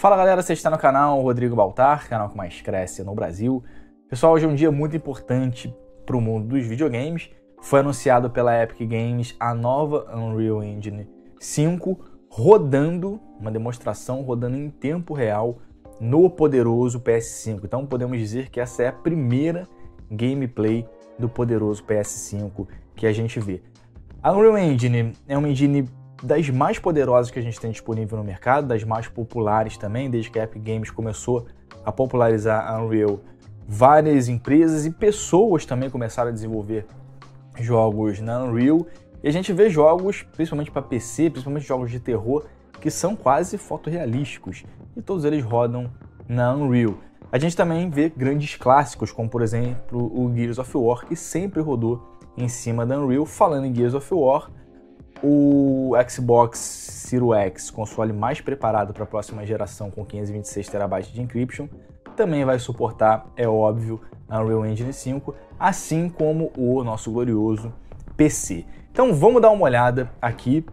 Fala galera, você está no canal Rodrigo Baltar, canal que mais cresce no Brasil. Pessoal, hoje é um dia muito importante para o mundo dos videogames. Foi anunciado pela Epic Games a nova Unreal Engine 5 rodando, uma demonstração rodando em tempo real no poderoso PS5. Então podemos dizer que essa é a primeira gameplay do poderoso PS5 que a gente vê. A Unreal Engine é uma engine das mais poderosas que a gente tem disponível no mercado, das mais populares também, desde que a Epic Games começou a popularizar a Unreal. Várias empresas e pessoas também começaram a desenvolver jogos na Unreal. E a gente vê jogos, principalmente para PC, principalmente jogos de terror, que são quase fotorrealísticos. E todos eles rodam na Unreal. A gente também vê grandes clássicos, como por exemplo o Gears of War, que sempre rodou em cima da Unreal. Falando em Gears of War, o Xbox Series X, console mais preparado para a próxima geração com 526 TB de encryption, também vai suportar, é óbvio, a Unreal Engine 5, assim como o nosso glorioso PC. Então vamos dar uma olhada aqui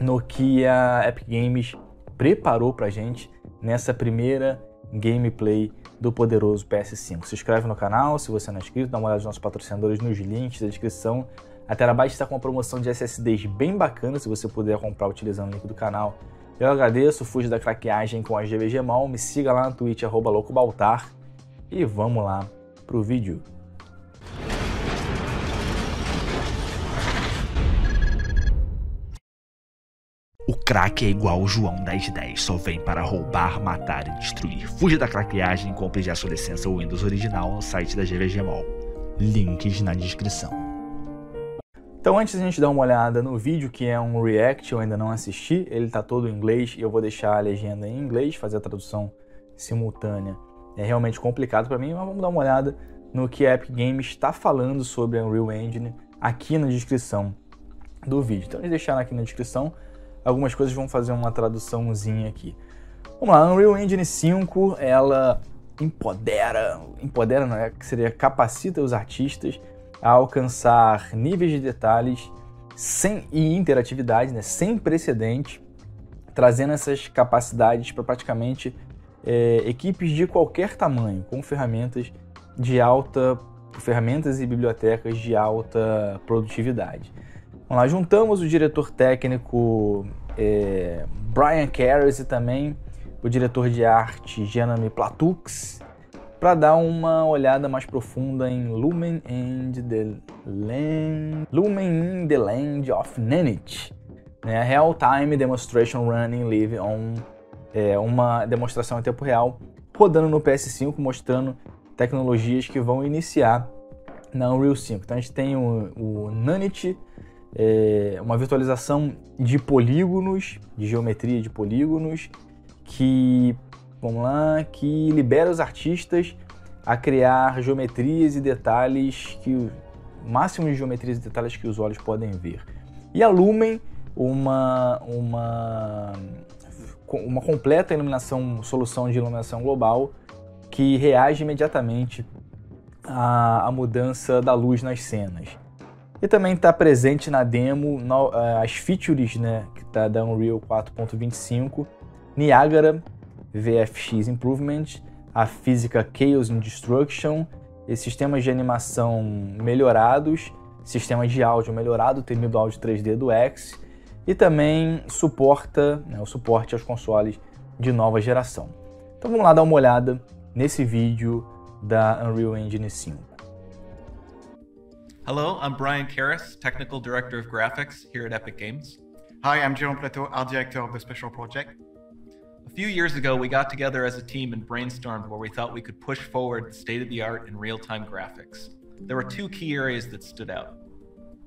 no que a Epic Games preparou para gente nessa primeira gameplay do poderoso PS5. Se inscreve no canal se você não é inscrito, dá uma olhada nos nossos patrocinadores nos links da descrição a Terabyte está com uma promoção de SSDs bem bacana, se você puder comprar utilizando o link do canal. Eu agradeço, fuja da craqueagem com a GVG Mal, me siga lá no Twitch, arroba loucobaltar. E vamos lá pro vídeo. O crack é igual o João 1010, só vem para roubar, matar e destruir. Fuja da craqueagem e compre já sua licença Windows original no site da GVG Mall. Links na descrição. Então antes de a gente dar uma olhada no vídeo, que é um react, eu ainda não assisti, ele está todo em inglês e eu vou deixar a legenda em inglês, fazer a tradução simultânea. É realmente complicado para mim, mas vamos dar uma olhada no que a Epic Games está falando sobre a Unreal Engine aqui na descrição do vídeo. Então eles deixaram aqui na descrição, algumas coisas vão fazer uma traduçãozinha aqui. Vamos lá, Unreal Engine 5, ela empodera, empodera não é, que seria capacita os artistas a alcançar níveis de detalhes sem, e interatividade né, sem precedente, trazendo essas capacidades para praticamente é, equipes de qualquer tamanho, com ferramentas de alta ferramentas e bibliotecas de alta produtividade. Vamos lá, juntamos o diretor técnico é, Brian Carris e também o diretor de arte Jeremy Platux para dar uma olhada mais profunda em Lumen and the Land, Lumen in the Land of Nanite, né? Real Time Demonstration Running Live on é, uma demonstração em tempo real rodando no PS5 mostrando tecnologias que vão iniciar na Unreal 5. Então a gente tem o, o Nanite, é, uma virtualização de polígonos, de geometria de polígonos, que vamos lá, que libera os artistas a criar geometrias e detalhes que máximo de geometrias e detalhes que os olhos podem ver. E a Lumen, uma uma uma completa iluminação, solução de iluminação global que reage imediatamente à, à mudança da luz nas cenas. E também está presente na demo no, uh, as features né, que está da Unreal 4.25, Niagara VFX Improvement, a física Chaos and Destruction, e sistemas de animação melhorados, sistema de áudio melhorado, temido áudio 3D do X, e também suporta né, o suporte aos consoles de nova geração. Então vamos lá dar uma olhada nesse vídeo da Unreal Engine 5. Hello, I'm Brian Karras, Technical Director of Graphics here at Epic Games. Hi, I'm Jerome Plateau, Art Director of the Special Project. A few years ago, we got together as a team and brainstormed where we thought we could push forward state of the art in real time graphics. There were two key areas that stood out.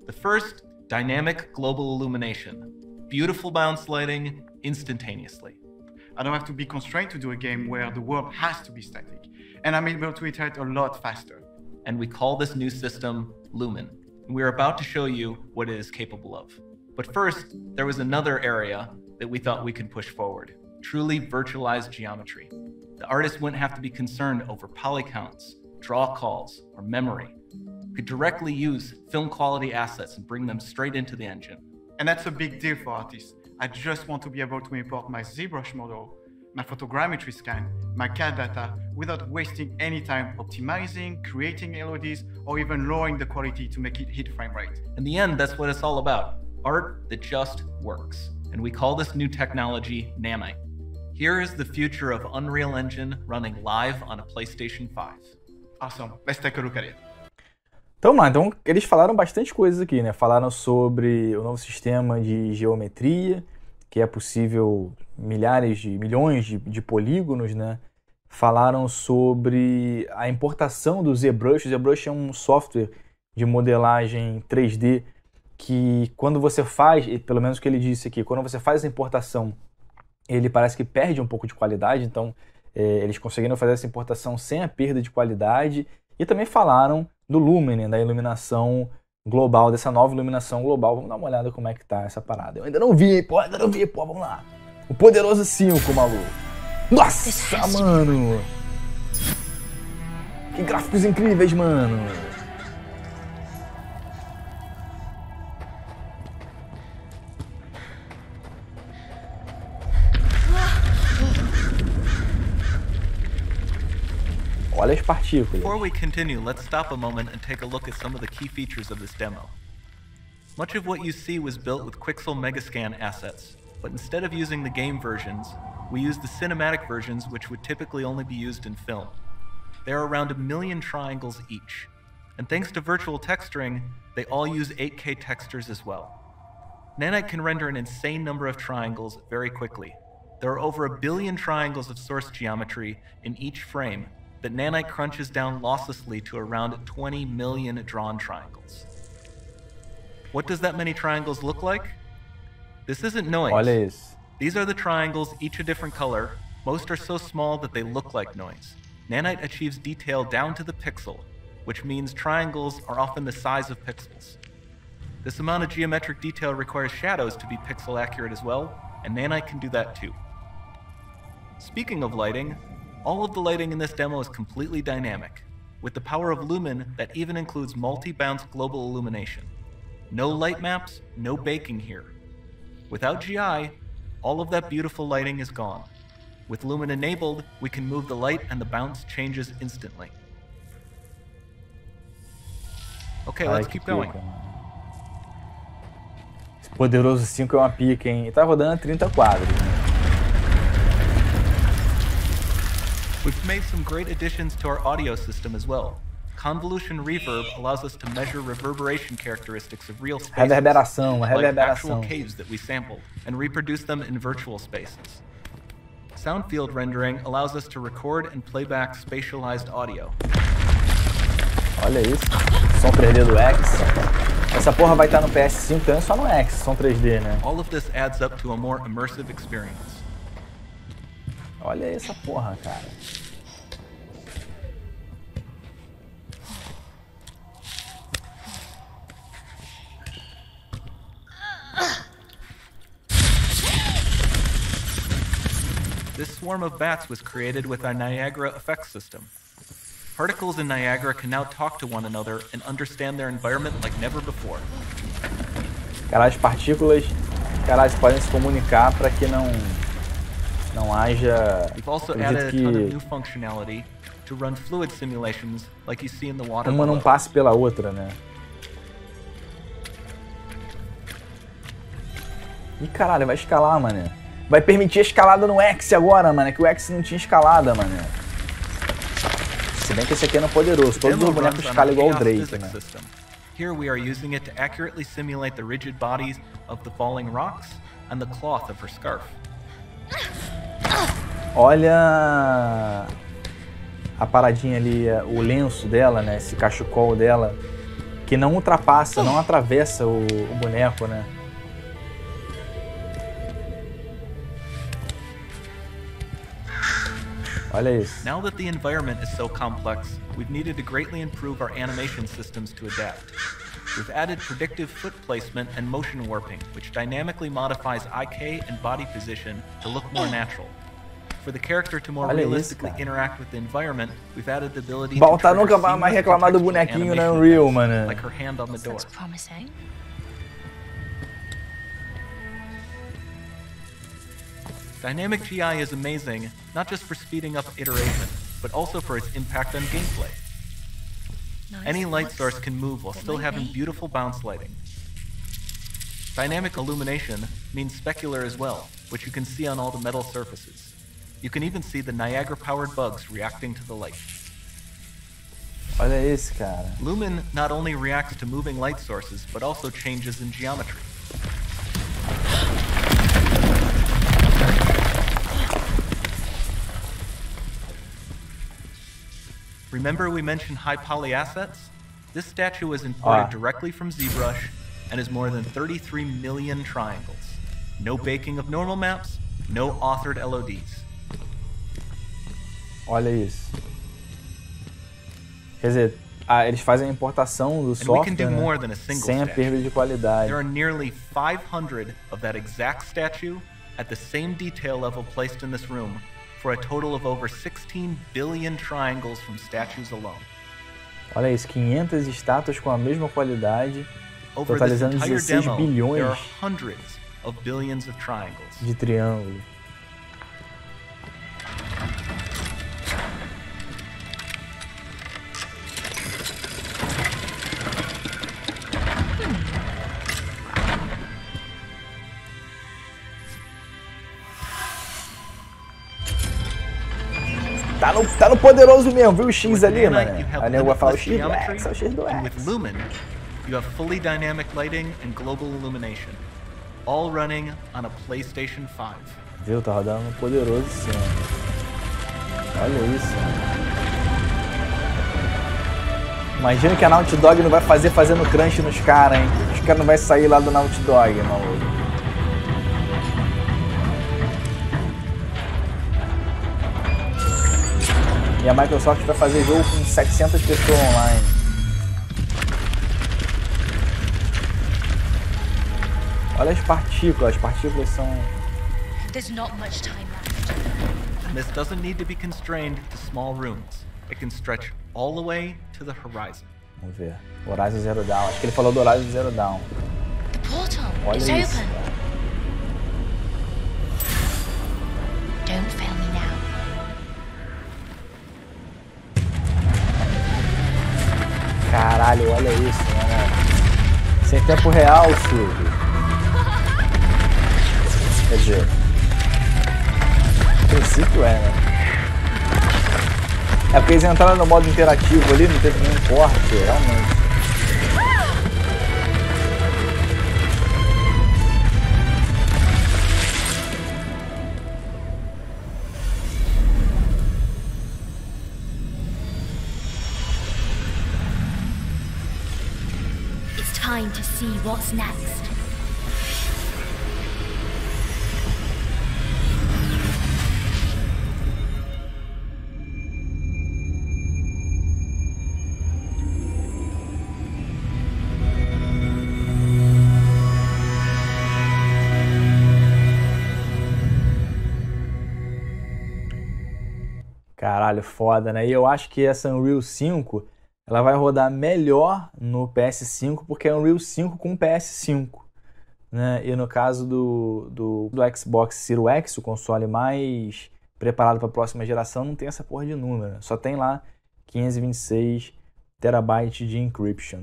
The first, dynamic global illumination, beautiful bounce lighting instantaneously. I don't have to be constrained to do a game where the world has to be static, and I'm able to iterate a lot faster. And we call this new system Lumen. We're about to show you what it is capable of. But first, there was another area that we thought we could push forward truly virtualized geometry. The artist wouldn't have to be concerned over polycounts, draw calls, or memory. Could directly use film quality assets and bring them straight into the engine. And that's a big deal for artists. I just want to be able to import my ZBrush model, my photogrammetry scan, my CAD data without wasting any time optimizing, creating LODs, or even lowering the quality to make it hit frame rate. In the end, that's what it's all about art that just works. And we call this new technology Nanite. Here is the future of Unreal Engine running live on a PlayStation 5. Awesome. Let's take a look at it. Então, lá, então eles falaram bastante coisas aqui, né? Falaram sobre o novo sistema de geometria, que é possível milhares de milhões de, de polígonos, né? Falaram sobre a importação do ZBrush. O ZBrush é um software de modelagem 3D que quando você faz, pelo menos o que ele disse aqui, quando você faz a importação, ele parece que perde um pouco de qualidade, então é, eles conseguiram fazer essa importação sem a perda de qualidade e também falaram do Lumen, da iluminação global, dessa nova iluminação global. Vamos dar uma olhada como é que tá essa parada. Eu ainda não vi, pô, ainda não vi, pô, vamos lá. O Poderoso 5, maluco. Nossa, mano! Que gráficos incríveis, mano! Olha as partículas. Before we continue, let's stop a moment and take a look at some of the key features of this demo. Much of what you see was built with Quixel Megascan assets, but instead of using the game versions, we used the cinematic versions which would typically only be used in film. There are around a million triangles each, and thanks to virtual texturing, they all use 8K textures as well. Nanite can render an insane number of triangles very quickly. There are over a billion triangles of source geometry in each frame, that Nanite crunches down losslessly to around 20 million drawn triangles. What does that many triangles look like? This isn't noise. These are the triangles, each a different color. Most are so small that they look like noise. Nanite achieves detail down to the pixel, which means triangles are often the size of pixels. This amount of geometric detail requires shadows to be pixel accurate as well, and Nanite can do that too. Speaking of lighting, all of the lighting in this demo is completely dynamic, with the power of Lumen that even includes multi-bounce global illumination. No light maps, no baking here. Without GI, all of that beautiful lighting is gone. With Lumen enabled, we can move the light and the bounce changes instantly. Okay, let's keep going. pica, mano. Esse Poderoso 5 é uma pica, hein? E tá rodando a 30 quadros. Né? We've made some great additions to our audio system as well. Convolution reverb allows us to measure reverberation characteristics of real spaces, Reverberação, like actual caves that we sampled, and reproduce them in virtual spaces. Sound field rendering allows us to record and playback spatialized audio. Olha isso. Som 3D do X. Essa porra vai estar no PS5 também, só no X, som 3D, né? All of this adds up to a more immersive experience. Olha essa porra, cara. This swarm of bats was created with our Niagara effects system. Particles in Niagara can now talk to one another and understand their environment like never before. Cara, as partículas, podem se comunicar para que não não haja We've also acredito added a ton of que new functionality to run fluid simulations like you see in the water uma não passe pela outra, né? Ih, caralho, vai escalar, mané. Vai permitir a escalada no X agora, mano. Que o X não tinha escalada, mané. Se bem que esse aqui é no poderoso. Todos os bonecos escalam igual o Drake, né? Here we are using it to accurately simulate the rigid bodies of the falling rocks and the cloth of her scarf. Olha a paradinha ali, o lenço dela, né? Esse cachecol dela. Que não ultrapassa, não atravessa o, o boneco, né? Olha isso. Now that the environment is so complex, we've needed to greatly improve our animation systems to adapt. We've added predictive foot placement and motion warping, which dynamically modifies IK and body position to look more natural. For the character to more realistically interact with the environment, we've added the ability Baltar to trigger nunca vai mais reclamar do bonequinho na animation Unreal, mano. Like her hand on the door. Looks promising. Dynamic GI is amazing, not just for speeding up iteration, but also for its impact on gameplay. Any light source can move while still having beautiful bounce lighting. Dynamic illumination means specular as well, which you can see on all the metal surfaces. You can even see the Niagara-powered bugs reacting to the light. Olha esse, cara. Lumen not only reacts to moving light sources, but also changes in geometry. Remember we mentioned high poly assets? This statue was imported Ah. directly from ZBrush and is more than 33 million triangles. No baking of normal maps, no authored LODs. Olha isso. Quer dizer, ah, eles fazem a importação do And we can software do né, more than a single sem a perda de qualidade. There are nearly 500 of that exact statue at the same detail level placed in this room for a total of over 16 billion triangles from statues alone. Olha isso, 500 estátuas com a mesma qualidade Over Totalizando entire 16 demo, bilhões. there are hundreds of billions of triangles. de triângulo. No, tá no poderoso mesmo, viu o X ali, mano? Aí nego vai falar o X do X, é o X do X. Lumen, you have fully dynamic lighting and global illumination, all running on a PlayStation 5. Viu? Tá rodando no poderoso sim. Olha isso. Imagina que a Naughty Dog não vai fazer fazendo crunch nos caras, hein? Os caras não vai sair lá do Naughty Dog, maluco. E a Microsoft vai fazer jogo com 700 pessoas online. Olha as partículas, as partículas são There's not much time left. And this doesn't need to be constrained to small rooms. It can stretch all the way to the horizon. Vamos ver. Horizon Zero Dawn. Acho que ele falou do Horizon Zero Dawn. The portal Olha is isso. open. Caralho, olha isso, mano. Sem tempo real, Silvio. Quer dizer. No princípio é, né? É porque eles entraram no modo interativo ali, não teve nenhum corte, realmente. Time to see what's next. Caralho, foda, né? E eu acho que essa Unreal 5 ela vai rodar melhor no PS5 porque é Unreal 5 com PS5. Né? E no caso do, do, do Xbox Series X, o console mais preparado para a próxima geração, não tem essa porra de número. Só tem lá 526 terabytes de encryption.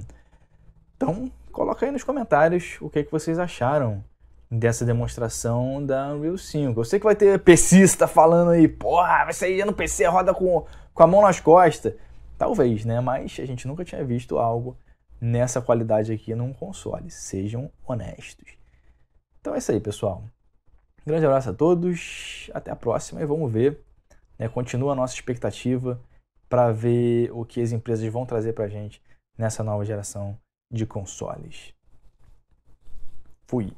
Então, coloca aí nos comentários o que, que vocês acharam dessa demonstração da Unreal 5. Eu sei que vai ter PCista falando aí, porra, vai sair no PC, roda com, com a mão nas costas. Talvez, né? Mas a gente nunca tinha visto algo nessa qualidade aqui num console. Sejam honestos. Então é isso aí, pessoal. Um grande abraço a todos. Até a próxima e vamos ver. Né? Continua a nossa expectativa para ver o que as empresas vão trazer para a gente nessa nova geração de consoles. Fui.